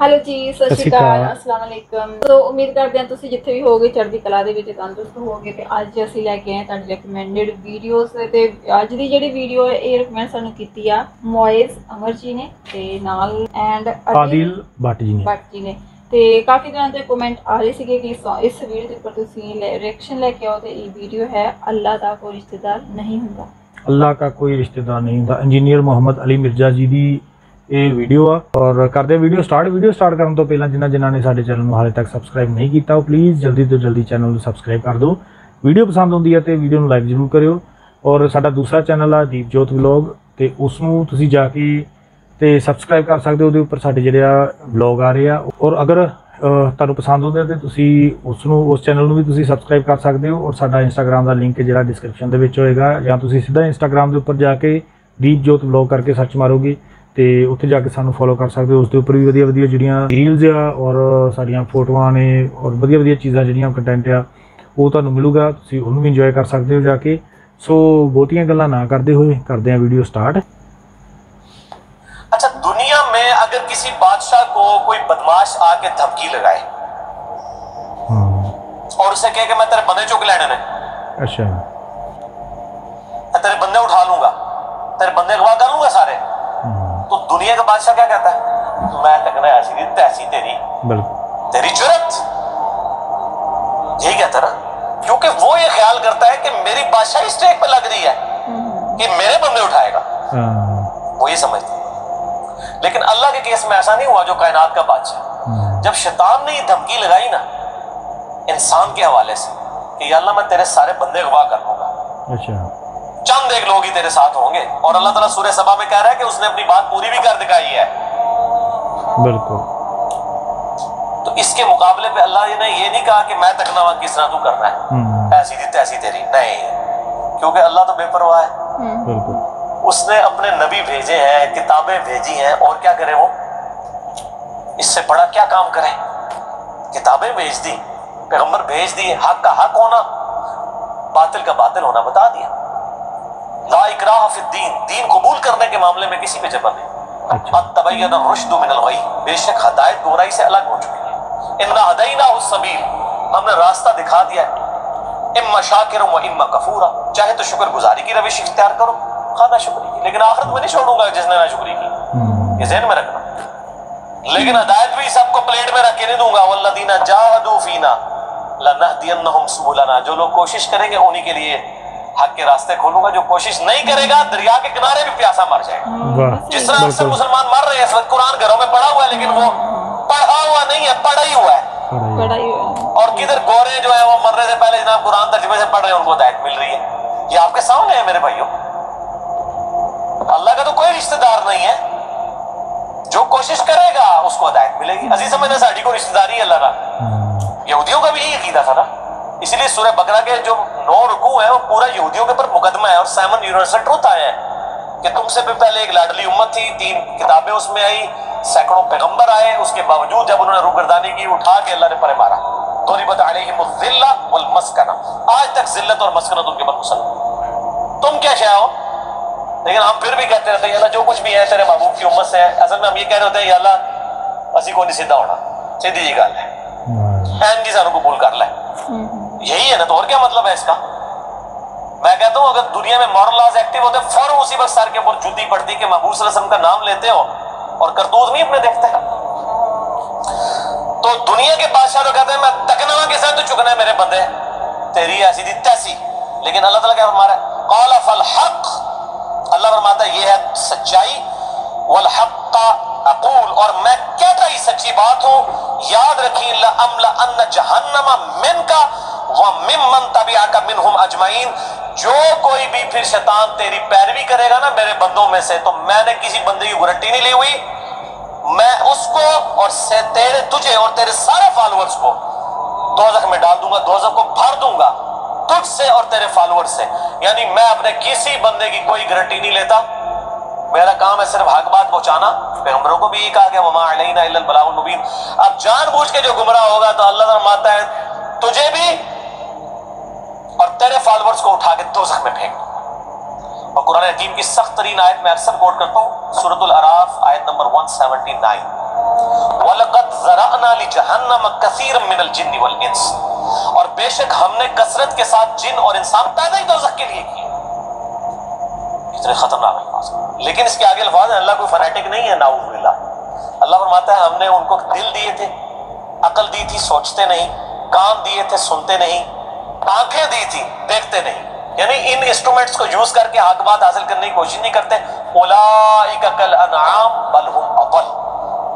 Hello ਜੀ ਸਤਿ ਸ਼੍ਰੀ ਅਕਾਲ ਅਸਲਾਮ ਅਲੈਕਮ। ਸੋ ਉਮੀਦ ਕਰਦੇ ਹਾਂ ਤੁਸੀਂ ਜਿੱਥੇ ਵੀ ਹੋਗੇ ਚੜ੍ਹਦੀ ਕਲਾ ਦੇ ਵਿੱਚ ਤੰਦਰੁਸਤ ਹੋਗੇ ਤੇ ਅੱਜ ਅਸੀਂ ਲੈ ਕੇ ਆਏ ਤੁਹਾਡੇ ਲਈ ਰეკਮੈਂਡਡ ਵੀਡੀਓਜ਼ ਤੇ ਅੱਜ ਦੀ ਜਿਹੜੀ ਵੀਡੀਓ ਹੈ ਇਹ ਰეკਮੈਂਡ ਸਾਨੂੰ ਕੀਤੀ ਆ ਮੋਇਜ਼ ਅਮਰ ਜੀ ਨੇ ਤੇ ਨਾਲ ਐਂਡ ਆਦਿਲ ਭੱਟ ਜੀ ਨੇ। ਭੱਟ ਜੀ ਨੇ। ਤੇ ਕਾਫੀ ਦਿਨਾਂ ਤੋਂ ਕਮੈਂਟ ਆ ਰਹੇ ਸੀਗੇ ਕਿ ਇਸ ਵੀਡੀਓ ਦੇ ਉੱਪਰ ਤੁਸੀਂ ਰਿਐਕਸ਼ਨ ਲੈ ਕੇ ਆਓ ਤੇ ਇਹ ਵੀਡੀਓ ਹੈ ਅੱਲਾ ਦਾ ਕੋਈ ਰਿਸ਼ਤੇਦਾਰ ਨਹੀਂ ਹੁੰਦਾ। ਅੱਲਾ ਦਾ ਕੋਈ ਰਿਸ਼ਤੇਦਾਰ ਨਹੀਂ ਹੁੰਦਾ। ਇੰਜੀਨੀਅਰ ਮੁਹੰਮਦ ਅਲੀ ਮਿਰਜ਼ਾ ਜੀ ਦੀ ਇਹ ਵੀਡੀਓ ਆ ਔਰ ਕਰਦੇ ਵੀਡੀਓ ਸਟਾਰਟ ਵੀਡੀਓ ਸਟਾਰਟ ਕਰਨ ਤੋਂ ਪਹਿਲਾਂ ਜਿਨ੍ਹਾਂ ਜਿਨ੍ਹਾਂ ਨੇ ਸਾਡੇ ਚੈਨਲ ਨੂੰ ਹਾਲੇ ਤੱਕ ਸਬਸਕ੍ਰਾਈਬ ਨਹੀਂ ਕੀਤਾ, ਉਹ ਪਲੀਜ਼ ਜਲਦੀ ਤੋਂ ਜਲਦੀ ਚੈਨਲ ਨੂੰ ਸਬਸਕ੍ਰਾਈਬ ਕਰ ਦਿਓ। ਵੀਡੀਓ ਪਸੰਦ ਹੁੰਦੀ ਹੈ ਤੇ ਵੀਡੀਓ ਨੂੰ ਲਾਈਕ ਜ਼ਰੂਰ ਕਰਿਓ। ਔਰ ਸਾਡਾ ਦੂਸਰਾ ਚੈਨਲ ਆ ਦੀਪ ਜੋਤ ਵਲੌਗ ਤੇ ਉਸ ਨੂੰ ਤੁਸੀਂ ਜਾ ਕੇ ਤੇ ਸਬਸਕ੍ਰਾਈਬ ਕਰ ਸਕਦੇ ਹੋ, ਉਹਦੇ ਉੱਪਰ ਸਾਡੇ ਜਿਹੜੇ ਆ ਵਲੌਗ ਆ ਰਹੇ ਆ। ਔਰ ਅਗਰ ਤੁਹਾਨੂੰ ਪਸੰਦ ਹੁੰਦੇ ਆ ਤੇ ਤੁਸੀਂ ਉਸ ਨੂੰ ਉਸ ਚੈਨਲ ਨੂੰ ਵੀ ਤੁਸੀਂ ਸਬਸਕ੍ਰਾਈਬ ਕਰ ਸਕਦੇ ਹੋ। ਔਰ ਸਾਡਾ ਇੰਸਟਾਗ੍ਰam ਦਾ ਲਿੰਕ ਜਿਹੜਾ ਡਿਸਕ੍ਰਿਪਸ਼ਨ ਦੇ ਵਿੱਚ ਹੋਏਗਾ, ਜਾਂ ਤੁਸੀਂ ਸਿੱਧਾ ਇੰਸਟਾਗ੍ਰam ਦੇ ਉੱਪਰ ਜਾ ਕੇ ਦੀਪ ਜੋਤ ਵਲੌਗ ਕਰਕੇ ਸਰਚ ਮਾਰੋਗੇ। ਤੇ ਉੱਥੇ ਜਾ ਕੇ ਸਾਨੂੰ ਫੋਲੋ ਕਰ ਸਕਦੇ ਹੋ ਉਸ ਦੇ ਉੱਪਰ ਵੀ ਵਧੀਆ ਵਧੀਆ ਜਿਹੜੀਆਂ ਰੀਲਸ ਆ ਔਰ ਸਾਡੀਆਂ ਫੋਟੋਆਂ ਨੇ ਔਰ ਵਧੀਆ ਵਧੀਆ ਚੀਜ਼ਾਂ ਜਿਹੜੀਆਂ ਕੰਟੈਂਟ ਆ ਉਹ ਤੁਹਾਨੂੰ ਮਿਲੂਗਾ ਤੁਸੀਂ ਉਹਨੂੰ ਵੀ ਇੰਜੋਏ ਕਰ ਸਕਦੇ ਹੋ ਜਾ ਕੇ ਸੋ ਬਹੁਤੀਆਂ ਗੱਲਾਂ ਨਾ ਕਰਦੇ ਹੋਏ ਕਰਦੇ ਹਾਂ ਵੀਡੀਓ ਸਟਾਰਟ अच्छा दुनिया में अगर किसी बादशाह को कोई बदमाश आके धमकी लगाए ਹਾਂ और उसे कहे कि मैं तेरे बंदे चुक लेने ने ਅੱਛਾ मैं तेरे बंदे उठा लूंगा तेरे बंदे अगवा कर लूंगा सारे ਹਾਂ, तो दुनिया का बादशाह क्या कहता है? मैं तो टकरा ऐसी तैसी तेरी। तेरी ज़रूरत यही कहता ना क्योंकि वो ये ख्याल करता है कि मेरी बादशाही स्टेक पे लग रही है कि मेरे बंदे उठाएगा। हाँ। वो ये समझता लेकिन अल्लाह के केस में ऐसा नहीं हुआ जो कायनात का बादशाह हाँ। जब शैतान ने ये धमकी लगाई ना इंसान के हवाले से कि अल्लाह मैं तेरे सारे बंदे अगवा कर लूँगा अच्छा। चंद एक लोग ही तेरे साथ होंगे। और अल्लाह ताला सूर्य सभा में कह रहा है कि उसने अपनी बात पूरी भी कर दिखाई है। बिल्कुल। तो इसके मुकाबले पे अल्लाह ने ये नहीं कहा कि मैं तकना किस तरह तू करना है। हम्म। ऐसी थी तैसी तेरी। नहीं। क्योंकि अल्लाह तो बेपरवाह है। हम्म। बिल्कुल। उसने अपने नबी भेजे हैं किताबें भेजी हैं और क्या करे वो? इससे बड़ा क्या काम करे? किताबें भेज दी पैगंबर भेज दिए। हक का हक होना। बातिल का बातिल होना बता दिया। दीन। दीन कबूल करने के मामले में किसी पे जबर नहीं। अच्छा। बेशक हदायत गुमराही से अलग हो चुकी है। सबील हमने रास्ता दिखा दिया है। इम्मा शाकिर व इम्मा कफूरा। चाहे तो शुक्रगुजारी की रविश इख्तियार करो। खाना शुक्री की। लेकिन आखिरत में नहीं छोड़ूँगा जिसने ना शुक्री की। हम्म, ये जहन में रखना। लेकिन हदायत भी सबको प्लेट में रख के नहीं दूँगा। वल्लदीना जाहदू फीना। लनहदियन्नहुम सुबुलना। जो लोग कोशिश करेंगे उन्हीं के लिए हक के रास्ते खोलूँगा जो कोशिश नहीं करेगा दरिया के किनारे भी प्यासा मर जाएगा। जिस तरह अक्सर मुसलमान मर रहे हैं कुरान घरों में पढ़ा हुआ है लेकिन वो पढ़ा हुआ नहीं है पढ़ा ही हुआ है। और किधर गोरे जो है वो मरने से पहले जनाब कुरान तर्जमे से पढ़ रहे हैं उनको दायित मिल रही है। ये आपके सामने है मेरे भाइयों। अल्लाह का तो कोई रिश्तेदार नहीं है। जो कोशिश करेगा उसको हदायत मिलेगी। अजी समझना साड़ी को रिश्तेदारी अल्लाह का। यहूदियों का भी यही अकीदा था ना। इसलिए सूर्य बकरा के जो नौ रुकू है वो पूरा यहूदियों के ऊपर मुकदमा है और साइमन यूनिवर्सल ट्रूथ आए हैं कि तुमसे भी पहले एक लाडली उम्मत थी तीन किताबें उसमें आई सैकड़ों पैगंबर आए उसके बावजूद जब उन्होंने रूगरदानी की उठा के अल्लाह ने परे मारा। दोरी बताजिल्ला वल मस्कना। आज तक जिल्लत और मस्कनत उनके ऊपर मुसलमान तुम क्या शाह हो लेकिन हम फिर भी कहते रहते हैं जो कुछ भी है तेरे महबूब की उम्मत से है। असल में हम ये कह रहे होते हैं अल्लाह असी को नहीं सीधा होना। सीधी जी गल है। वाह, एन जी सानू कबूल कर ले। यही है ना तो और क्या मतलब है इसका? मैं कहता हूँ, अगर दुनिया में मॉरल लॉज एक्टिव होते फ़ौरन उसी वक्त सर के ऊपर जूती पड़ती कि अलैहि वसल्लम का नाम लेते हो और करतूत नहीं अपने देखते तो दुनिया के बादशाह तो कहते हैं, मैं तकनवा के साथ तो चुकना है, मेरे बंदे, तेरी ऐसी थी तैसी, लेकिन अल्लाह ताला क्या फरमा है? काला फल हक, अल्लाह फरमाता है, ये है सच्चाई, वल हक का अकूल, और मैं कहता ही सच्ची बात हूँ, याद रखी अमला अन्न जहन्नमा मिन का अजमाइन। जो कोई भी फिर शैतान तेरी पैरवी करेगा ना मेरे बंदों में से तो मैंने किसी बंदे की गारंटी नहीं ली हुई। मैं उसको और से तेरे, तुझे और तेरे सारे फॉलोअर्स को दोजख में डाल दूँगा, दोजख को भर दूँगा, तुझसे और तेरे फॉलोअर से। यानी मैं अपने किसी बंदे की कोई गारंटी नहीं लेता। मेरा काम है सिर्फ़ हक बात पहुंचाना। पैगंबरों को भी यही कहा गया, वमा अलैना इल्लल बलागुल मुबीन। अब जानबूझ के जो गुमराह होगा तो अल्लाह फरमाता है, तुझे भी और तेरे फॉलोअर्स को उठा के दोजख में फेंक दूँगा। और कुरान हकीम की सख्त तरीन आयत में अक्सर कोट करता हूँ, सूरतुल अराफ, आयत नंबर 179 ली जहन्नम कसीर मिनल जिन्नी वल और बेशक हमने कसरत के साथ जिन और इंसान पैदा ही दोजख के लिए किए। इतने खतरनाक अल्फाज। लेकिन इसके आगे अल्फाज अल्लाह कोई फनाटिक नहीं है नाउजुबिल्ला अल्लाह फरमाता है, हमने उनको दिल दिए थे, अकल दी थी, सोचते नहीं कान दिए थे, सुनते नहीं। आँखें दी थी देखते नहीं। यानी इन इंस्ट्रूमेंट्स को यूज़ करके बात हासिल करने की कोशिश नहीं करते। उलाइकल अनआम बल हुम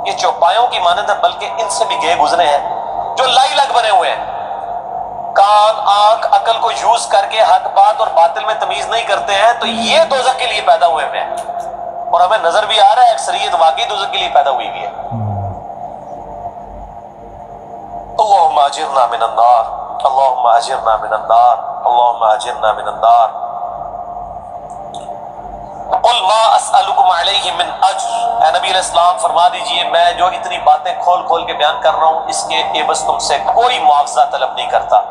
ये चौपायों की मानद है बल्कि इनसे भी गए गुजरे हैं जो लाई लग बने हुए हैं। कान आँख अकल को यूज़ करके हक बात और बातिल में तमीज नहीं करते हैं तो ये दोजक के लिए पैदा हुए हुए हैं। और हमें नज़र भी आ रहा है अक्सरियत वाकई दोजक के लिए पैदा हुई हुई है। अल्लाहुम्मा अजिरना मिनन नार अल्लाहुम्मा अजिरना मिनन नार अल्लाहुम्मा अजिरना मिनन नार कुल मा असअलुकुम अलैहि मिन अज्र ए नबी इस्लाम फरमा दीजिए मैं जो इतनी बातें खोल खोल के बयान कर रहा हूँ इसके एवज तुमसे कोई मुआवजा तलब नहीं करता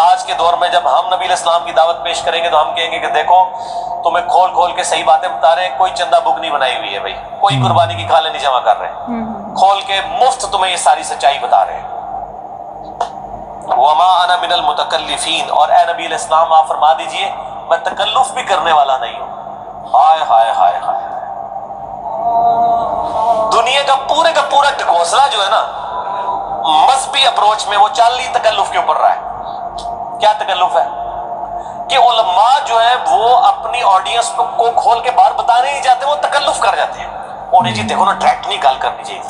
आज के दौर में जब हम नबी इस्लाम की दावत पेश करेंगे तो हम कहेंगे कि देखो तुम्हें खोल खोल के सही बातें बता रहे हैं कोई चंदा बुक नहीं बनाई हुई है भाई कोई कुर्बानी की खाले नहीं जमा कर रहे खोल के मुफ़्त तुम्हें ये सारी सच्चाई बता रहे हैं वमा मिनल मुतकल्लिफीन। और ए नबी इस्लाम आप फरमा दीजिए, मैं तकल्लुफ भी करने वाला नहीं हूँ। हाय हाय हाय हाय। दुनिया का पूरे का पूरा ढकोसला जो है ना, मजहबी अप्रोच में वो चाली तकल्लुफ के ऊपर रहा है। क्या तकल्लुफ है? कि उलमा जो है, वो अपनी ऑडियंस को खोल के बाहर बताने नहीं जाते, वो तकल्लुफ कर जाते हैं। उन्हें जी देखो ना डायरेक्ट नहीं गाल करनी चाहिए।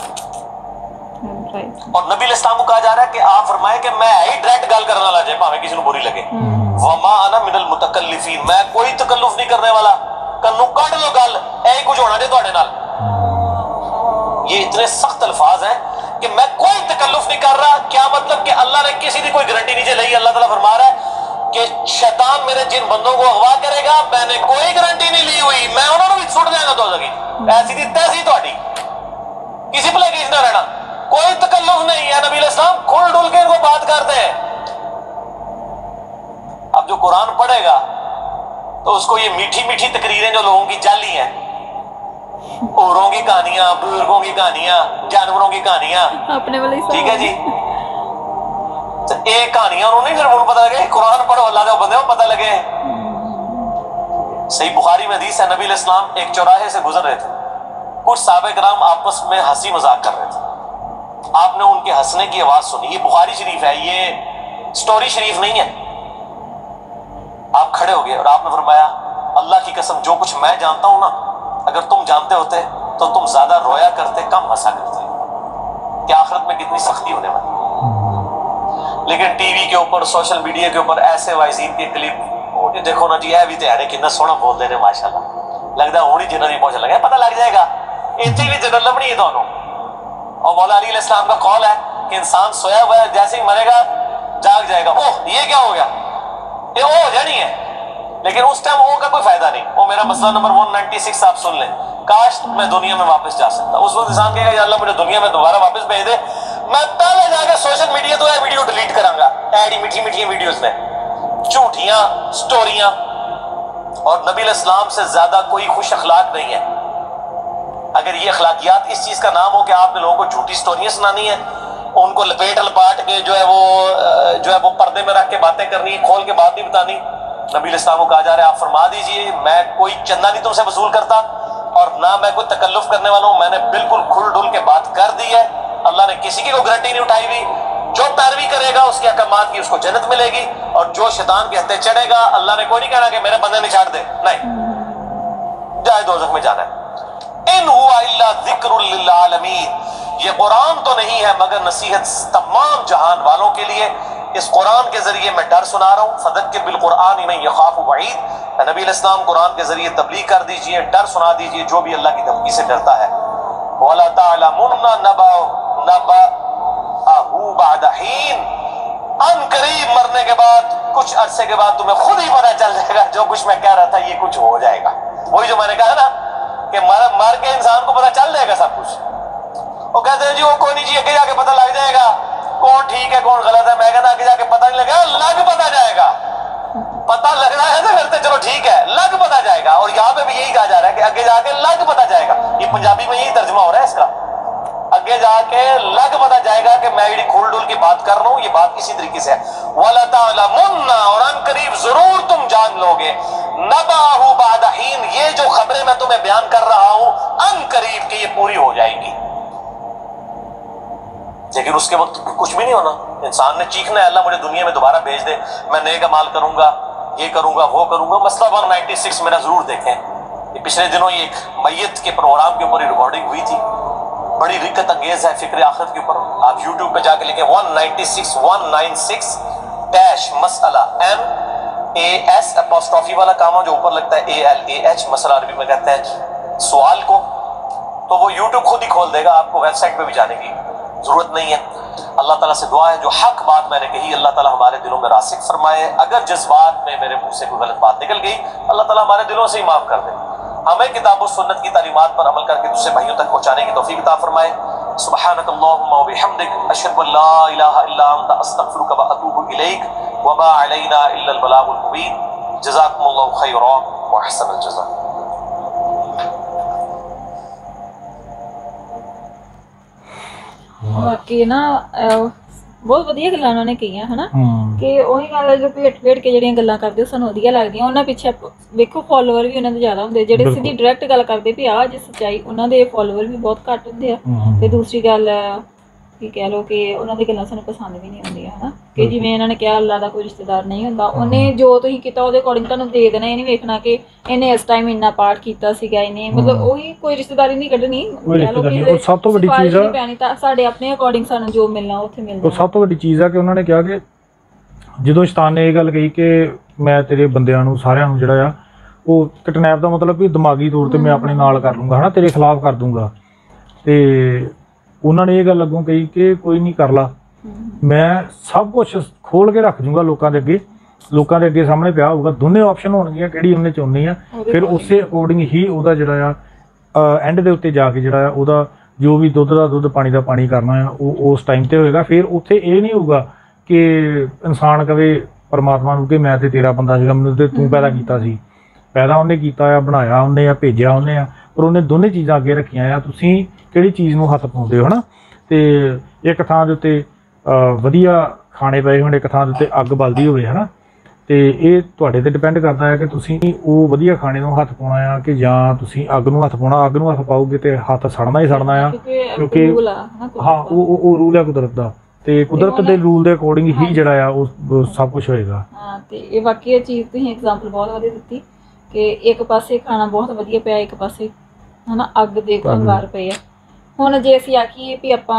और नबी इस्लाम को कहा जा रहा है कि आप फरमाए कि मैं ही डायरेक्ट गल करने वाला जाए भावे किसी को बुरी लगे। हम्म। वमा आना मिनल मुतकलिफी मैं कोई तकल्लुफ नहीं करने वाला। कन्नू कट लो गल ऐ कुछ होना चाहिए थोड़े नाल। हम्म। ये इतने सख्त अल्फाज हैं कि मैं कोई तकल्लुफ नहीं कर रहा। क्या मतलब कि अल्लाह ने किसी की कोई गारंटी नहीं ली अल्लाह ताला फरमा रहा है कि शैतान मेरे जिन बंदों को अगवा करेगा मैंने कोई गारंटी नहीं ली हुई। मैं उन्होंने भी सुट जाएगा तो दो लगी हम्म। ऐसी थी तैसी थोड़ी किसी भले किसी ने रहना। कोई तकल्लुफ नहीं है नबी इस्लाम खुल डुल के इनको बात करते हैं। अब जो कुरान पढ़ेगा तो उसको ये मीठी मीठी तकरीरें जो लोगों की जाली हैं। औरों की कहानियाँ बुज़ुर्गों की कहानियाँ जानवरों की कहानियाँ। अपने वाले ठीक है जी? तो ये कहानियाँ उन्होंने फिर उन्हें पता लगे कुरान पढ़ो अल्लाह के बंदे पता लगे। सही बुखारी में हदीस है नबी इस्लाम एक चौराहे से गुजर रहे थे। कुछ साबिक राम आपस में हँसी मज़ाक कर रहे थे। आपने उनके हंसने की आवाज़ सुनी? ये बुखारी शरीफ है, ये स्टोरी शरीफ नहीं है। आप खड़े हो गए और आपने फरमाया, अल्लाह की कसम, जो कुछ मैं जानता हूँ ना, अगर तुम जानते होते तो तुम ज़्यादा रोया करते, कम हंसा करते। कि आखिरत में कितनी सख्ती होने वाली। लेकिन टीवी के ऊपर, सोशल मीडिया के ऊपर, ऐसे वाइजीन के क्लिप देखो ना जी यह भी तो तैयार है कि सोना बोल बोलते रहे माशाला लगता हूँ ही जिन्होंने पहुँचा लगे पता लग जाएगा, इतनी भी जगह लभनी है दोनों। और मौला अली इस्लाम का कौल है कि इंसान सोया हुआ है, जैसे ही मरेगा, जाग जाएगा। ओह, ये क्या हो गया? ये ओ हो जानी है। लेकिन उस टाइम ओ का कोई फ़ायदा नहीं। वो मेरा मसला नंबर 196 आप सुन लें। काश मैं दुनिया में वापस जा सकता। उस वक्त इंसान कहेगा अल्लाह, मुझे दुनिया में दोबारा वापस भेज दे। मैं पहले जाकर सोशल मीडिया तो है वीडियो डिलीट करांगा ऐडी, मीठी मीठी वीडियोस में। झूठियाँ स्टोरियाँ और नबी इस्लाम से ज़्यादा कोई खुश अखलाक नहीं है। अगर ये अखलाकियात इस चीज़ का नाम हो कि आपने लोगों को झूठी स्टोरियाँ सुनानी है, उनको लपेट लपाट के जो है वो जो है वो पर्दे में रख के बातें करनी, खोल के बात नहीं बतानी। नबी इस्लाम को कहा जा रहा है, आप फरमा दीजिए, मैं कोई चंदा नहीं तुमसे वसूल करता और ना मैं कोई तकल्लुफ करने वाला हूँ। मैंने बिल्कुल खुल डुल के बात कर दी है। अल्लाह ने किसी की कोई गारंटी नहीं उठाई हुई। जो पैरवी करेगा, उसके अहकाम की उसको जन्नत मिलेगी और जो शैतान के हत्ते चढ़ेगा, अल्लाह ने कोई नहीं कहना कि मेरे बंदे नहीं छाड़ दे। नहीं। जाए दो में जाना है। ये कुरान तो नहीं है, मगर नसीहत तमाम जहान वालों के लिए। इस कुरान के ज़रिए मैं डर सुना रहा हूँ। फदक के बिल कुरान में यखाफ वईद। नबी इस्लाम कुरान के ज़रिए तबलीग कर दीजिए, डर सुना दीजिए, जो भी अल्लाह की धमकी से डरता है। मरने के बाद, कुछ अरसे के बाद तुम्हें खुद ही पता चल जाएगा, जो कुछ मैं कह रहा था, ये कुछ हो जाएगा। वही जो मैंने कहा ना कि मर मर के इंसान को पता चल जाएगा सब कुछ। वो कहते हैं, जी, वो कोई नहीं, जी अगे जाके पता लग जाएगा। कौन ठीक है, कौन गलत है? मैं कहता आगे जाके पता नहीं लगेगा, लग पता जाएगा। पता लगना है तो करते तो चलो ठीक है, लग पता जाएगा। और यहाँ पे भी यही कहा जा रहा है कि आगे जाके लग पता जाएगा। ये पंजाबी में यही तर्जमा हो रहा है इसका। आगे जाके लग पता जाएगा कि मैं ये खूल डुल की बात कर रहा हूँ, ये बात इसी तरीके से है। वला तालमुन्ना और करीब ज़रूर तुम जान लोगे। नबाहु बादहीन ये जो खबरें मैं तुम्हें बयान कर रहा हूँ, अन करीब की ये पूरी हो जाएगी। लेकिन उसके वक्त कुछ भी नहीं होना। इंसान ने चीखना है, अल्लाह मुझे दुनिया में दोबारा भेज दे। मैं नए कमाल करूँगा, ये करूँगा, वो करूँगा। मसला वन नाइनटी सिक्स मेरा ज़रूर देखें। पिछले दिनों ये एक मैयत के प्रोग्राम के ऊपर रिकॉर्डिंग हुई थी। बड़ी रिकत अंगेज है फ़िक्र आखिरत के ऊपर। आप यूट्यूब पे जाके लिखे one ninety six one nine six dash मसला एम ए एस अपोस्ट्रॉफी वाला काम जो ऊपर लगता है ए एल ए एच मसला अरबी में कहते हैं। सवाल को तो वो यूट्यूब खुद ही खोल देगा, आपको वेबसाइट पे भी जाने की ज़रूरत नहीं है। अल्लाह ताला से दुआ है, जो हक बात मैंने कही, अल्लाह ताला हमारे दिलों में रासिक फरमाए। अगर जज्बात में मेरे मुँह से कोई गलत बात निकल गई, अल्लाह ताला हमारे दिलों से ही माफ़ कर दे। हमें किताब और सुन्नत की तालीमात पर अमल करके दूसरे भाइयों तक पहुंचाने की तौफीक अता फरमाए सुब्हानक अल्लाहुम्मा व बिहम्दिक अशहदु अन ला इलाहा इल्ला अंता अस्तगफिरुका व अतूबु इलैक व मा अलैना इल्ला अल बलागुल मुबीन जज़ाकुमुल्लाहु खैरा व अहसनल जज़ा ਬਾਕੀ ਨਾ ਅਹ, ਬਹੁਤ ਵਧੀਆ ਗੱਲਾਂ ਉਹਨਾਂ ਨੇ ਕਹੀਆਂ ਹਨਾ ਹੂੰ ਕਿ ਉਹੀ ਗੱਲ ਹੈ ਜੋ ਭੇਟ ਭੇਟ ਕੇ ਜਿਹੜੀਆਂ ਗੱਲਾਂ ਕਰਦੇ ਉਹ ਸਾਨੂੰ ਵਧੀਆ ਲੱਗਦੀਆਂ। ਉਹਨਾਂ ਪਿੱਛੇ ਆਪ- ਵੇਖੋ ਫਾਲੋਅਰ ਵੀ ਉਹਨਾਂ ਦੇ ਜ਼ਿਆਦਾ ਹੁੰਦੇ ਜਿਹੜੇ ਬਿਲਕੁਲ। ਸਿੱਧੀ ਡਾਇਰੈਕਟ ਗੱਲ ਕਰਦੇ ਵੀ ਆਹ ਜੇ ਸੱਚਾਈ ਉਹਨਾਂ ਦੇ ਫਾਲੋਅਰ ਵੀ ਬਹੁਤ ਘੱਟ ਹੁੰਦੇ ਆ। ਤੇ ਦੂਸਰੀ ਗੱਲ ਕੀ ਕਹਿ ਲੋ ਕਿ ਉਹਨਾਂ ਦੀ ਗੱਲਾਂ ਸਾਨੂੰ ਪਸੰਦ ਵੀ ਨਹੀਂ ਆਉਂਦੀਆਂ ਹਨਾ? ਕਿ ਜਿਵੇਂ ਇਹਨਾਂ ਨੇ ਕਿਹਾ ਅੱਲਾ ਦਾ ਕੋਈ ਰਿਸ਼ਤੇਦਾਰ ਨਹੀਂ ਹੁੰਦਾ। ਉਹਨੇ ਜੋ ਤੁਸੀਂ ਕੀਤਾ ਉਹਦੇ ਅਕੋਰਡਿੰਗ ਤੁਹਾਨੂੰ ਦੇ ਦੇਣਾ। ਇਹ ਨਹੀਂ ਵੇਖਣਾ ਕਿ ਇਹਨੇ ਇਸ ਟਾਈਮ ਇੰਨਾ ਪਾਠ ਕੀਤਾ ਸੀਗਾ ਇਹਨੇ ਮਤਲਬ ਉਹੀ ਕੋਈ ਰਿਸ਼ਤੇਦਾਰੀ ਨਹੀਂ ਕੱਢਣੀ। ਕੋਈ ਕਹਿ ਲਓ ਰਿਸ਼ਤੇਦਾਰੀ ਕਿ ਨਹੀਂ। ਉਹ ਸਭ ਤੋਂ ਵੱਡੀ ਸਿਫਾਰਿਸ਼ ਚੀਜ਼ ਆ- ਨਹੀਂ ਪੈਣੀ ਤਾਂ ਸਾਡੇ ਆਪਣੇ ਅਕੋਰਡਿੰਗ ਸਾਨੂੰ ਜੋ ਮਿਲਣਾ ਉੱਥੇ ਉਹ ਸਭ ਤੋਂ ਵੱਡੀ ਚੀਜ਼ ਆ ਕਿ ਉਹਨਾਂ ਨੇ ਕਿਹਾ ਕਿ ਜਦੋਂ ਸ਼ੈਤਾਨ ਨੇ ਇਹ ਗੱਲ ਕਹੀ ਕਿ ਮੈਂ ਤੇਰੇ ਬੰਦਿਆਂ ਨੂੰ ਸਾਰਿਆਂ ਨੂੰ ਜਿਹੜਾ ਆ ਉਹ ਕਿਡਨੈਪ ਦਾ ਮਤਲਬ ਵੀ ਦਿਮਾਗੀ ਤੌਰ ਤੇ ਮੈਂ ਆਪਣੇ ਨਾਲ ਕਰ ਲੂੰਗਾ ਹਨਾ ਤੇਰੇ ਖਿਲਾਫ ਕਰ ਦੂੰਗਾ। ਤੇ ਉਹਨਾਂ ਨੇ ਇਹ ਗੱਲ ਅੱਗੋਂ ਕਹੀ ਕਿ ਕੋਈ ਨਹੀਂ ਕਰ ਲਾ। ਮੈਂ ਸਭ ਕੁਝ ਖੋਲ ਕੇ ਰੱਖ ਜੂੰਗਾ ਲੋਕਾਂ ਦੇ ਅੱਗੇ। ਲੋਕਾਂ ਦੇ ਅੱਗੇ ਸਾਹਮਣੇ ਪਿਆ ਹੋਊਗਾ ਦੋਨੇ ਆਪਸ਼ਨ ਹੋਣਗੀਆਂ ਕਿਹੜੀ ਉਹਨੇ ਚੁਣਨੀ ਆ। ਫਿਰ। ਉਸੇ ਅਕੋਰਡਿੰਗ ਹੀ ਉਹਦਾ ਜਿਹੜਾ ਆ ਐਂਡ ਦੇ ਉੱਤੇ ਜਾ ਕੇ ਜਿਹੜਾ ਆ ਉਹਦਾ ਜੋ ਵੀ ਦੁੱਧ ਦਾ ਦੁੱਧ ਪਾਣੀ ਦਾ ਪਾਣੀ ਕਰਨਾ ਆ ਉਹ ਉਸ ਟਾਈਮ ਤੇ ਹੋਏਗਾ। ਫਿਰ ਉੱਥੇ ਇਹ ਨਹੀਂ ਹੋਊਗਾ ਕਿ ਇਨਸਾਨ ਕਵੇ ਪਰਮਾਤਮਾ ਨੂੰ ਕਿ ਮੈਂ ਤੇ ਤੇਰਾ ਬੰਦਾ ਸੀਗਾ ਮੈਨੂੰ ਤੇ ਤੂੰ ਪੈਦਾ ਕੀਤਾ ਸੀ। ਪੈਦਾ ਉਹਨੇ ਕੀਤਾ ਆ ਬਣਾਇਆ ਉਹਨੇ ਆ ਭੇਜਿਆ ਉਹਨੇ ਆ ਪਰ ਉਹਨੇ ਦੋਨੇ ਚੀਜ਼ਾਂ ਅੱਗੇ ਰੱਖੀਆਂ ਆ। ਤੁਸੀਂ ਕਿਹੜੀ ਚੀਜ਼ ਨੂੰ ਹੱਥ ਪਾਉਂਦੇ ਹੋ ਹਨਾ? ਤੇ ਇੱਕ ਥਾਂ ਦੇ ਉੱਤੇ ਵਧੀਆ ਖਾਣੇ ਪਏ ਹੋਣ ਇੱਕ ਥਾਂ ਦੇ ਉੱਤੇ ਅੱਗ ਬਲਦੀ ਹੋਵੇ ਹਨਾ? ਤੇ ਇਹ ਤੁਹਾਡੇ ਤੇ ਡਿਪੈਂਡ ਕਰਦਾ ਹੈ ਕਿ ਤੁਸੀਂ ਉਹ ਵਧੀਆ ਖਾਣੇ ਨੂੰ ਹੱਥ ਪਾਉਣਾ ਆ ਕਿ ਜਾਂ ਤੁਸੀਂ ਅੱਗ ਨੂੰ ਹੱਥ ਪਾਉਣਾ। ਅੱਗ ਨੂੰ ਹੱਥ ਪਾਓਗੇ ਤੇ ਹੱਥ ਸੜਨਾ ਹੀ ਸੜਨਾ ਆ ਕਿਉਂਕਿ ਹਾਂ ਉਹ- ਉਹ ਰੂਲ ਹੈ ਕੁਦਰਤ ਦਾ। ਤੇ ਕੁਦਰਤ ਦੇ ਰੂਲ ਦੇ ਅਕੋਰਡਿੰਗ ਹੀ ਜਿਹੜਾ ਆ ਉਹ ਸਭ ਕੁਝ ਹੋਏਗਾ। ਹਾਂ ਤੇ ਇਹ ਵਾਕਈ ਇਹ ਚੀਜ਼ ਤੁਸੀਂ ਐਗਜ਼ਾਮਪਲ ਬਹੁਤ ਵਧੀਆ ਦਿੱਤੀ ਕਿ ਇੱਕ ਪਾਸੇ ਖਾਣਾ ਬਹੁਤ ਵਧੀਆ ਪਿਆ ਇੱਕ ਪਾਸੇ ਹਨਾ ਅੱਗ ਦੇ ਪਏ ਆ। ਹੁਣ ਜੇ ਅਸੀਂ ਆਖੀਏ ਵੀ ਆਪਾਂ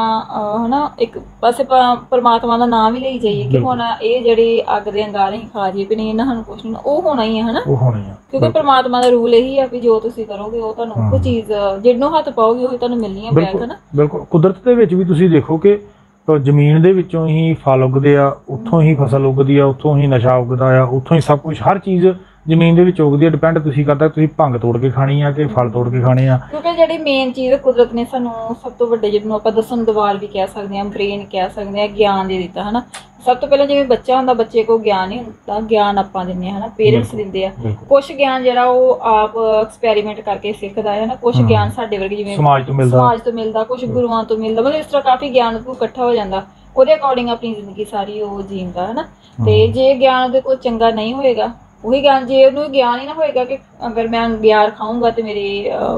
ਹਨਾ ਇੱਕ ਪਾਸੇ ਪਰਮਾਤਮਾ ਦਾ ਨਾਮ ਵੀ ਲਈ ਜਾਈਏ ਕਿ। ਹੁਣ ਇਹ ਜਿਹੜੇ ਅੱਗ ਦੇ ਅੰਗਾਰ ਅਸੀਂ ਖਾ ਵੀ ਨਹੀਂ ਇਹਨਾਂ ਸਾਨੂੰ ਕੁਛ ਨਹੀਂ ਉਹ ਹੋਣਾ ਹੀ ਹੈ ਹਨਾ। ਉਹ ਹੋਣੀ ਆ। ਕਿਉਂਕਿ ਪਰਮਾਤਮਾ ਦਾ ਰੂਲ ਇਹੀ ਆ ਵੀ ਜੋ ਤੁਸੀਂ ਕਰੋਗੇ ਉਹ ਤੁਹਾਨੂੰ ਉਹ ਹਾਂ। ਚੀਜ਼ ਜਿਹਨੂੰ ਹੱਥ ਪਾਓਗੇ ਉਹ ਤੁਹਾਨੂੰ ਮਿਲਣੀ ਹੈ ਬੈਕ ਬਿਲਕੁਲ। ਹਨਾ। ਬਿਲਕੁਲ। ਕੁਦਰਤ ਦੇ ਵਿੱਚ ਵੀ ਤੁਸੀਂ ਦੇਖੋ ਕਿ ਅ, ਜ਼ਮੀਨ ਦੇ ਵਿੱਚੋਂ ਹੀ ਫਲ ਉੱਗਦੇ ਆ ਉੱਥੋਂ ਹੀ ਫਸਲ ਉੱਗਦੀ ਆ ਉੱਥੋਂ ਹੀ ਨਸ਼ਾ ਉੱਗਦਾ ਆ ਉੱਥੋਂ ਹੀ ਸਭ ਕੁਝ ਹਰ ਚੀਜ਼ ਜ਼ਮੀਨ ਦੇ ਵਿੱਚ ਉੱਗਦੀ ਆ ਡਿਪੈਂਡ ਤੁਸੀਂ ਕਰਦਾ ਤੁਸੀਂ ਭੰਗ ਤੋੜ ਕੇ ਖਾਣੀ ਆ ਕਿ ਫਲ ਤੋੜ ਕੇ ਖਾਣੇ ਆ। ਕਿਉਂਕਿ ਜਿਹੜੀ ਮੇਨ ਚੀਜ਼ ਕੁਦਰਤ ਨੇ ਸਾਨੂੰ ਸਭ ਤੋਂ ਵੱਡੇ ਜਿਹਨੂੰ ਆਪਾਂ ਦਸਮ ਦਵਾਰ ਵੀ ਕਹਿ ਸਕਦੇ ਹਾਂ ਬ੍ਰੇਨ ਕਹਿ ਸਕਦੇ ਹਾਂ ਗਿਆਨ ਦੇ ਦਿੱਤਾ ਹਨਾ। ਸਭ ਤੋਂ ਪਹਿਲਾਂ ਜਿਵੇਂ ਬੱਚਾ ਹੁੰਦਾ ਬੱਚੇ ਕੋਲ ਗਿਆਨ ਨਹੀਂ ਹੁੰਦਾ ਗਿਆਨ ਆਪਾਂ ਹਾਂ ਹਨਾ ਪੇਰੈਂਟਸ। ਦਿੰਦੇ ਆ। ਕੁਝ ਗਿਆਨ ਜਿਹੜਾ ਉਹ ਆਪ ਐਕਸਪੈਰੀਮੈਂਟ ਕਰਕੇ ਸਿੱਖਦਾ ਹੈ ਨਾ ਕੁਝ। ਗਿਆਨ ਸਾਡੇ ਵਰਗੇ ਜਿਵੇਂ ਸਮਾਜ ਤੋਂ ਮਿਲਦਾ। ਸਮਾਜ ਤੋਂ ਮਿਲਦਾ ਕੁਝ ਗੁਰੂਆਂ ਤੋਂ ਮਿਲਦਾ ਮਤਲਬ ਇਸ ਤਰ੍ਹਾਂ ਕਾਫੀ ਗਿਆਨ ਕੋ ਇਕੱਠਾ ਹੋ ਜਾਂਦਾ। ਉਹਦੇ ਅਕੋਰਡਿੰਗ ਆਪਣੀ ਜ਼ਿੰਦਗੀ ਸਾਰੀ ਉਹ ਜੀਂਦਾ ਹੈ ਨਾ ਤੇ ਜੇ ਗਿਆਨ ਉਹਦੇ ਕੋਲ ਚੰਗਾ ਨਹੀਂ ਹੋਏਗਾ ਉਹੀ ਗਿਆਨ ਜੇ ਉਹਨੂੰ ਗਿਆਨ ਹੀ ਨਾ ਹੋਏਗਾ ਕਿ ਅਗਰ ਮੈਂ ਗਿਆਨ ਖਾਊਂਗਾ ਤੇ ਮੇਰੇ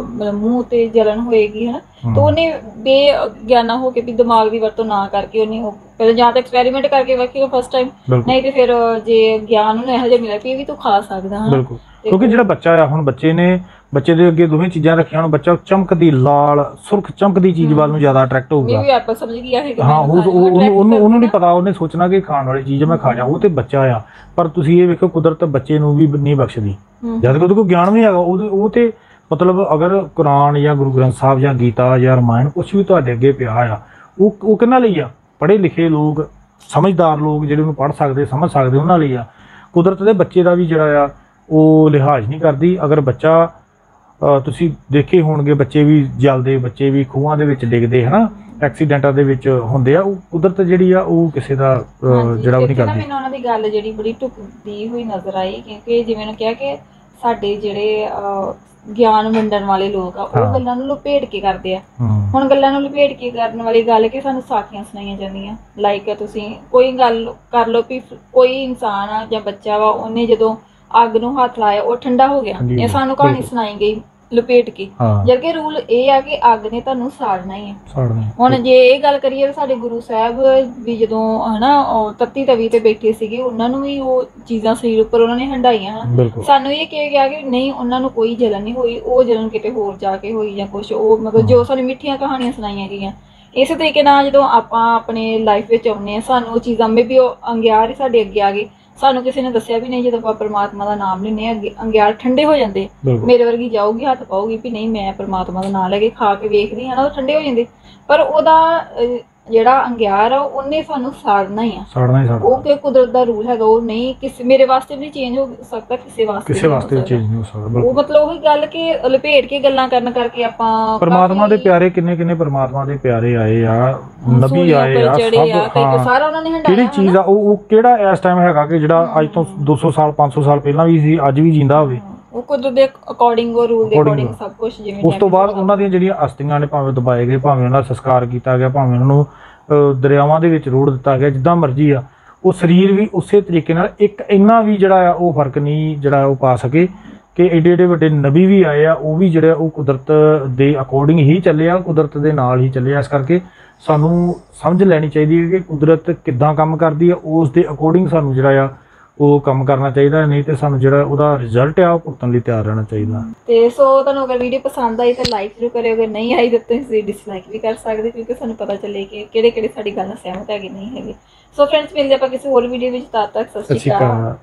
ਮਤਲਬ ਮੂੰਹ ਤੇ ਜਲਨ ਹੋਏਗੀ ਹੈ। ਤਾਂ ਉਹਨੇ ਬੇਗਿਆਨਾ ਹੋ ਕੇ ਵੀ ਦਿਮਾਗ ਦੀ ਵਰਤੋਂ ਨਾ ਕਰਕੇ ਉਹਨੇ ਉਹ ਪਹਿਲਾਂ ਜਾਂ ਤਾਂ ਐਕਸਪੈਰੀਮੈਂਟ ਕਰਕੇ ਵੇਖੇਗਾ ਫਸਟ ਟਾਈਮ ਨਹੀਂ ਤੇ ਫਿਰ ਜੇ ਗਿਆਨ ਉਹਨੂੰ ਇਹੋ ਜਿਹਾ ਮਿਲਿਆ ਵੀ ਇਹ ਵੀ ਤੂੰ ਖਾ ਸਕਦਾ ਹੈ ਬਿਲਕੁਲ। ਕਿਉਂਕਿ ਜਿਹੜਾ ਬੱਚਾ ਆ ਹੁਣ ਬੱਚੇ ਨੇ ਬੱਚੇ ਦੇ ਅੱਗੇ ਦੋਵੇਂ ਚੀਜ਼ਾਂ ਰੱਖੀਆਂ ਹੁਣ ਬੱਚਾ ਚਮਕਦੀ ਲਾਲ ਸੁਰਖ ਚਮਕਦੀ ਚੀਜ਼ ਵੱਲ ਨੂੰ ਜ਼ਿਆਦਾ ਅਟਰੈਕਟ ਹੋਊਗਾ। ਵੀ ਆਪਾਂ ਸਮਝ ਗਿਆ ਹੈ ਹਾਂ ਉਹਨੂੰ ਉਹਨੂੰ ਨਹੀਂ। ਪਤਾ ਉਹਨੇ ਸੋਚਣਾ ਕਿ ਖਾਣ ਵਾਲੀ ਚੀਜ਼ ਮੈਂ ਖਾ ਜਾ ਉਹ ਤੇ ਬੱਚਾ ਆ। ਪਰ ਤੁਸੀਂ ਇਹ ਵੇਖੋ ਕੁਦਰਤ ਬੱਚੇ ਨੂੰ ਵੀ ਨਹੀਂ ਬਖਸ਼ਦੀ। ਜਦ ਕਿ ਉਹਦੇ ਕੋਲ ਗਿਆਨ ਵੀ ਹੈਗਾ ਉਹ ਤੇ ਮਤਲਬ ਅਗਰ ਕੁਰਾਨ ਜਾਂ ਗੁਰੂ ਗ੍ਰੰਥ ਸਾਹਿਬ ਜਾਂ ਗੀਤਾ ਜਾਂ ਰਮਾਇਣ ਕੁਝ ਵੀ ਤੁਹਾਡੇ ਅੱਗੇ ਪਿਆ ਆ ਉਹ ਉਹ ਕਿਹਨਾਂ ਲਈ ਆ? ਪੜ੍ਹੇ ਲਿਖੇ ਲੋਕ ਸਮਝਦਾਰ ਲੋਕ ਜਿਹੜੇ ਉਹਨੂੰ ਪੜ੍ਹ ਸਕਦੇ ਸਮਝ ਸਕਦੇ ਉਹਨਾਂ ਲਈ ਆ। ਕੁਦਰਤ ਦੇ ਬੱਚੇ ਦਾ ਵੀ ਜਿਹੜਾ ਆ ਉਹ ਲਿਹਾਜ਼ ਨਹੀਂ ਕਰਦੀ। ਅਗਰ ਬੱਚਾ ਤੁਸੀਂ ਦੇਖੇ ਹੋਣਗੇ ਬੱਚੇ ਵੀ ਜਲਦੇ ਬੱਚੇ ਵੀ ਖੂਹਾਂ ਦੇ ਵਿੱਚ ਡਿੱਗਦੇ ਹਨਾ? ਐਕਸੀਡੈਂਟਾਂ ਦੇ ਵਿੱਚ ਹੁੰਦੇ ਆ। ਉਹ ਕੁਦਰਤ ਜਿਹੜੀ ਆ ਉਹ ਕਿਸੇ ਦਾ ਜਿਹੜਾ ਉਹ ਨਹੀਂ ਕਰਦੀ। ਮੈਨੂੰ ਉਹਨਾਂ ਦੀ ਗੱਲ ਜਿਹੜੀ ਬੜੀ ਢੁਕਦੀ ਹੋਈ ਨਜ਼ਰ ਆਈ ਕਿਉਂਕਿ ਜਿਵੇਂ ਉਹਨੇ ਕਿਹਾ ਕਿ ਸਾਡੇ ਜਿਹੜੇ ਗਿਆਨ ਵੰਡਣ ਵਾਲੇ ਲੋਕ ਆ। ਉਹ ਗੱਲਾਂ ਨੂੰ ਲੁਪੇਟ ਕੇ ਕਰਦੇ ਆ। ਹੁਣ ਗੱਲਾਂ ਨੂੰ ਲਪੇਟ ਕੇ ਕਰਨ ਵਾਲੀ ਗੱਲ ਕਿ ਸਾਨੂੰ ਸਾਖੀਆਂ ਸੁਣਾਈਆਂ ਜਾਂਦੀਆਂ। ਲਾਈਕ ਤੁਸੀਂ ਕੋਈ ਗੱਲ ਕਰ ਵੀ ਫ- ਕੋਈ ਇਨਸਾਨ ਆ ਜਾਂ ਬੱਚਾ ਵਾ ਉਹਨੇ ਜਦੋਂ ਅੱਗ ਨੂੰ ਹੱਥ ਲਾਇਆ ਉਹ ਠੰਡਾ ਹੋ ਗਿਆ। ਠੰਡੀ ਹੋ ਇਹ ਗਈ, ਸਾਨੂੰ ਕਹਾਣੀ ਬਿਲਕੁਲ। ਸੁਣਾਈ ਗਈ ਲਪੇਟ ਕੇ। ਹਾਂ। ਜਦਕਿ ਰੂਲ ਇਹ ਆ ਕਿ ਅੱਗ ਨੇ ਤੁਹਾਨੂੰ ਸਾੜਨਾ ਹੀ ਹੈ ਸਾੜਨੇ ਹੁਣ ਜੇ ਇਹ ਗੱਲ ਕਰੀਏ ਤਾਂ ਸਾਡੇ ਗੁਰੂ ਸਾਹਿਬ ਵੀ ਜਦੋਂ ਹਨਾ ਉਹ ਤੱਤੀ ਤਵੀ ਤੇ ਬੈਠੇ ਸੀਗੇ ਉਹਨਾਂ ਨੂੰ ਵੀ ਉਹ ਚੀਜ਼ਾਂ ਸਰੀਰ ਉੱਪਰ ਉਹਨਾਂ ਨੇ ਹੰਡਾਈਆਂ ਹਨਾ। ਬਿਲਕੁਲ। ਸਾਨੂੰ ਇਹ ਕਿਹਾ ਗਿਆ ਕਿ ਨਹੀਂ ਉਹਨਾਂ ਨੂੰ ਕੋਈ ਜਲਨ ਨਹੀਂ ਹੋਈ ਉਹ ਜਲਨ ਕਿਤੇ ਹੋਰ ਜਾ ਕੇ ਹੋਈ ਜਾਂ ਕੁਝ ਉਹ ਮਤਲਬ ਜੋ ਸਾਨੂੰ ਮਿੱਠੀਆਂ ਕਹਾਣੀਆਂ ਸੁਣਾਈਆਂ ਗਈਆਂ। ਇਸੇ ਤਰੀਕੇ ਨਾਲ ਜਦੋਂ ਆਪਾਂ ਆਪਣੇ ਲਾਈਫ ਵਿੱਚ ਆਉਂਦੇ ਆ ਸਾਨੂੰ ਉਹ ਚੀਜ਼ਾਂ ਮੇ ਵੀ ਉਹ ਅੰਗਿਆਰ ਹੀ ਸਾਡੇ ਅੱਗੇ ਆ ਗਏ। ਸਾਨੂੰ ਕਿਸੇ ਨੇ ਦੱਸਿਆ ਵੀ ਨਹੀਂ ਜਦੋਂ ਆਪਾਂ ਪਰਮਾਤਮਾ ਦਾ ਨਾਮ ਲੈਂਦੇ ਆ ਅੱਗੇ ਅੰਗਿਆਰ ਠੰਡੇ ਹੋ ਜਾਂਦੇ। ਮੇਰੇ ਵਰਗੀ ਜਾਊਗੀ ਹੱਥ ਪਾਊਗੀ ਵੀ ਨਹੀਂ ਮੈਂ ਪਰਮਾਤਮਾ ਦਾ ਨਾਮ ਲੈ ਕੇ ਖਾ ਕੇ ਵੇਖਦੀ ਹਾਂ ਨਾ ਉਹ ਠੰਡੇ ਹੋ ਜਾਂਦੇ। ਪਰ ਉਹਦਾ ਜਿਹੜਾ ਅੰਗਿਆਰ ਆ ਉਹਨੇ ਸਾਨੂੰ ਸਾੜਨਾ ਹੀ ਆ। ਸਾੜਨਾ ਹੀ ਸਾੜਨਾ। ਉਹ ਕਿ ਕੁਦਰਤ ਦਾ ਰੂਲ ਹੈਗਾ ਉਹ ਨਹੀਂ ਕਿਸੇ ਮੇਰੇ ਵਾਸਤੇ ਵੀ ਚੇਂਜ ਹੋ ਸਕਦਾ ਕਿਸੇ ਵਾਸਤੇ ਕਿਸੇ ਵਾਸਤੇ ਸਕਦਾ। ਚੇਂਜ ਨਹੀਂ ਹੋ ਸਕਦਾ ਉਹ ਮਤਲਬ ਉਹੀ ਗੱਲ ਕਿ ਲਪੇਟ ਕੇ ਗੱਲਾਂ ਕਰਨ ਕਰਕੇ ਆਪਾਂ ਪਰਮਾਤਮਾ ਦੇ ਪਿਆਰੇ ਕਿੰਨੇ ਕਿੰਨੇ ਪਰਮਾਤਮਾ ਦੇ ਪਿਆਰੇ ਆਏ ਆ ਨਬੀ ਆਏ ਆ ਸਭ ਹਾਂ। ਸਾਰਾ ਉਹਨਾਂ ਨੇ ਹੰਡਾਇਆ ਕਿਹੜੀ ਚੀਜ਼ ਆ ਉਹ ਉਹ ਕਿਹੜਾ ਇਸ ਟਾਈਮ ਹੈਗਾ ਕਿ ਜਿਹੜਾ ਅੱਜ ਤੋਂ 200 ਸਾਲ 500 ਸਾਲ ਪਹਿਲਾਂ ਵੀ ਸੀ ਅੱਜ ਵੀ ਜਿੰਦਾ ਹੋਵੇ? ਉਹ ਕੁਦਰਤ ਦੇ ਅਕੋਰਡਿੰਗ ਉਹ ਰੂਲ ਦੇ According ਅਕੋਰਡਿੰਗ ਸਭ ਕੁਝ ਜਿਵੇਂ ਉਸ ਤੋਂ ਬਾਅਦ ਉਹਨਾਂ ਦੀਆਂ ਜਿਹੜੀਆਂ ਅਸਥੀਆਂ ਨੇ ਭਾਵੇਂ ਦਬਾਏ ਗਏ ਭਾਵੇਂ ਉਹਨਾਂ ਦਾ ਸੰਸਕਾਰ ਕੀਤਾ ਗਿਆ ਭਾਵੇਂ ਉਹਨਾਂ ਨੂੰ ਅਹ, ਦਰਿਆਵਾਂ ਦੇ ਵਿੱਚ ਰੋੜ ਦਿੱਤਾ ਗਿਆ ਜਿੱਦਾਂ ਮਰਜ਼ੀ ਆ ਉਹ ਸਰੀਰ ਵੀ ਉਸੇ ਤਰੀਕੇ ਨਾਲ ਇੱਕ ਇੰਨਾ ਵੀ ਜਿਹੜਾ ਆ ਉਹ ਫ਼ਰਕ ਨਹੀਂ ਜਿਹੜਾ ਉਹ ਪਾ ਸਕੇ ਕਿ ਏਡੇ ਏਡੇ ਵੱਡੇ ਨਬੀ ਵੀ ਆਏ ਆ ਉਹ ਵੀ ਜਿਹੜੇ ਉਹ ਕੁਦਰਤ ਦੇ ਅਕੋਰਡਿੰਗ ਹੀ ਚੱਲੇ ਆ ਕੁਦਰਤ ਦੇ ਨਾਲ ਹੀ ਚੱਲੇ ਆ। ਇਸ ਕਰਕੇ ਸਾਨੂੰ ਸਮਝ ਲੈਣੀ ਚਾਹੀਦੀ ਹੈ ਕਿ ਕੁਦਰਤ ਕਿੱਦਾਂ ਕੰਮ ਕਰਦੀ ਆ ਉਸ ਦੇ ਅਕੋਰਡਿੰਗ ਸਾਨੂੰ ਜਿਹੜਾ ਆ ਉਹ ਕੰਮ ਕਰਨਾ ਚਾਹੀਦਾ ਨਹੀਂ ਤੇ ਸਾਨੂੰ ਜਿਹੜਾ ਉਹਦਾ ਰਿਜ਼ਲਟ ਆ ਉਹ ਭੁਗਤਣ ਲਈ ਤਿਆਰ ਰਹਿਣਾ ਚਾਹੀਦਾ। ਤੇ ਸੋ ਤੁਹਾਨੂੰ ਅਗਰ ਵੀਡੀਓ ਪਸੰਦ ਆਈ ਤਾਂ ਲਾਈਕ ਜ਼ਰੂਰ ਕਰਿਓ ਅਗਰ ਨਹੀਂ ਆਈ ਤਾਂ ਤੁਸੀਂ ਡਿਸਲਾਈਕ ਵੀ ਕਰ ਸਕਦੇ ਕਿਉਂਕਿ ਸਾਨੂੰ ਪਤਾ ਚੱਲੇ ਕਿ ਕਿਹੜੇ ਕਿਹੜੇ ਸਾਡੀ ਗੱਲ ਨਾਲ ਸਹਿਮਤ ਹੈਗੇ ਨਹੀਂ ਹੈਗੇ। ਸੋ ਫਰੈਂਡਸ ਮਿਲਦੇ ਆਪਾਂ ਕਿਸੇ ਹੋਰ ਵੀਡੀਓ ਵਿੱਚ ਤਦ ਤੱਕ ਸਤਿ ਸ਼੍ਰੀ ਅਕਾਲ।